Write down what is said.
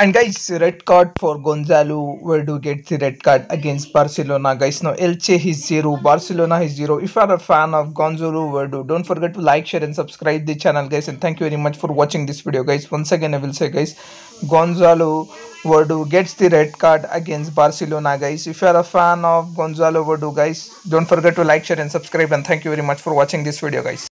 And guys, red card for Gonzalo Verdu gets the red card against Barcelona. Guys, no Elche is zero, Barcelona is zero. If you are a fan of Gonzalo Verdu, don't forget to like, share, and subscribe the channel, guys. And thank you very much for watching this video, guys. Once again, I will say, guys, Gonzalo Verdu gets the red card against Barcelona, guys. If you are a fan of Gonzalo Verdu, guys, don't forget to like, share, and subscribe. And thank you very much for watching this video, guys.